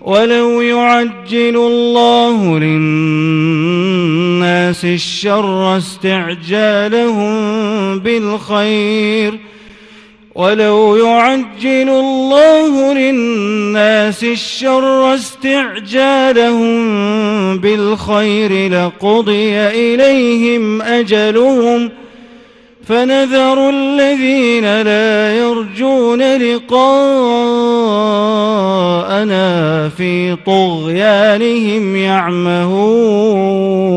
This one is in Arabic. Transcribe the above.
ولو يعجل الله للناس الشر استعجالهم بالخير. ولو يعجل الله للناس الشر استعجالهم بالخير لقضي إليهم أجلهم. فنذر الذين لا يرجون لقاءنا في طغيانهم يعمهون